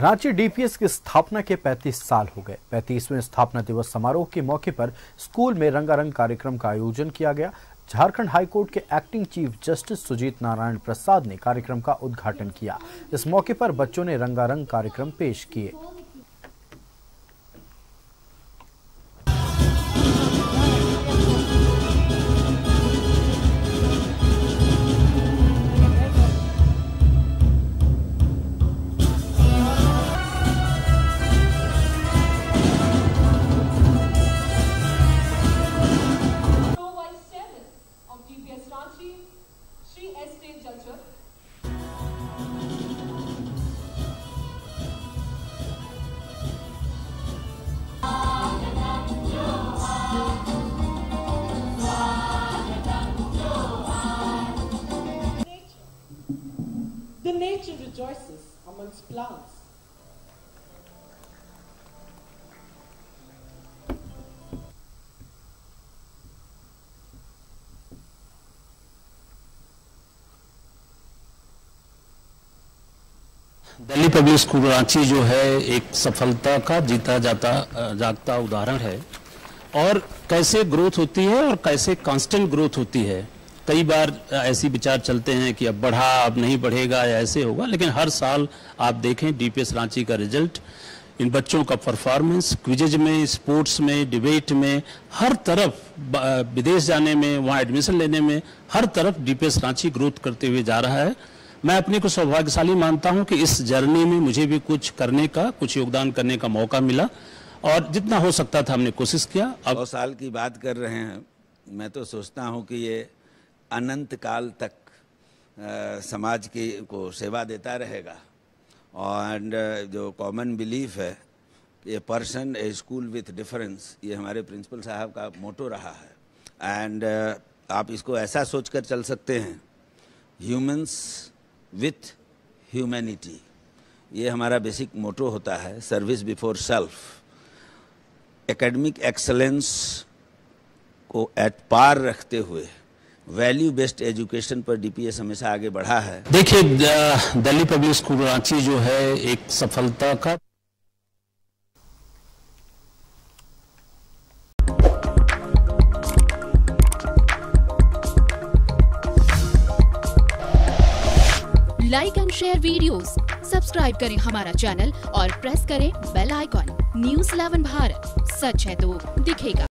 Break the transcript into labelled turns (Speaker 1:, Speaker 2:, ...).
Speaker 1: Ranchi DPS की स्थापना के 35 साल हो गए। 35वें स्थापना दिवस समारोह के मौके पर स्कूल में रंगारंग कार्यक्रम का आयोजन किया गया। झारखंड हाईकोर्ट के acting chief justice Sujit Narayan Prasad ने कार्यक्रम का उद्घाटन किया। इस मौके पर बच्चों ने रंगारंग कार्यक्रम पेश किए।
Speaker 2: The nature rejoices amongst plants.
Speaker 3: Delhi public school Ranchi जो है, एक सफलता का जीता जाता, जागता उदाहरण है और कैसे ग्रोथ होती है और कैसे कांस्टेंट ग्रोथ होती है कई बार ऐसी विचार चलते हैं कि अब बढ़ा, अब नहीं बढ़ेगा, या ऐसे होगा, लेकिन हर साल आप देखें डीपीएस रांची का रिज़ल्ट, इन बच्चों का परफॉर्मेंस, क्विजेज में, स्पोर्ट्स में, डिबेट में, हर तरफ़ विदेश जाने में, वहाँ एडमिशन लेने में, हर तरफ़ डीपीएस रांची ग्रोथ करते हुए जा रहा है। मैं अपने को सौभाग्यशाली मानता हूँ कि इस जर्नी में मुझे भी कुछ करने का, कुछ योगदान करने का मौका मिला, और जितना हो सकता था हमने कोशिश किया। अब
Speaker 4: साल की बात कर रहे हैं। मैं तो सोचता हूँ कि ये अनंत काल तक अ, समाज की को सेवा देता रहेगा। और जो कॉमन बिलीफ है a person a school with difference ये हमारे प्रिंसिपल साहब का मोटो रहा है। एंड आप इसको ऐसा सोचकर चल सकते हैं ह्यूमंस विथ ह्यूमैनिटी ये हमारा बेसिक मोटो होता है service before self academic excellence को एट पार रखते हुए वैल्यू बेस्ड एजुकेशन पर डीपीएस हमेशा आगे बढ़ा है।
Speaker 3: देखिए दिल्ली पब्लिक स्कूल रांची जो है एक सफलता का
Speaker 5: like and share videos, subscribe करें हमारा चैनल और प्रेस करें बेल आइकॉन न्यूज़ 11 भारत. सच है तो दिखेगा।